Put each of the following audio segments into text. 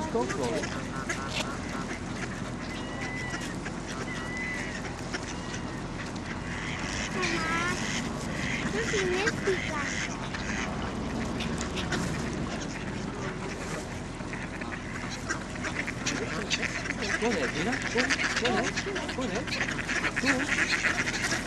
Just go slowly. No significa. Go ahead, Dina. Go, go ahead. Go ahead. Go.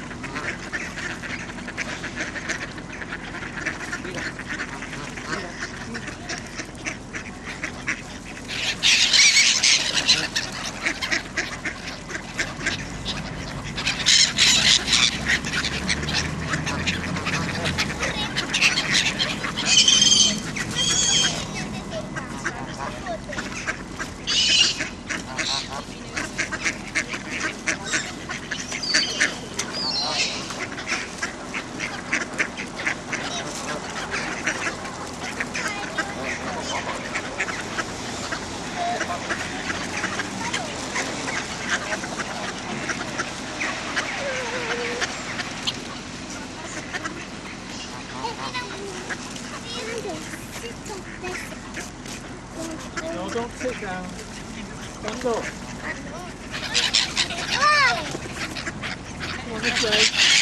No, don't sit down. Don't go. Come on this way.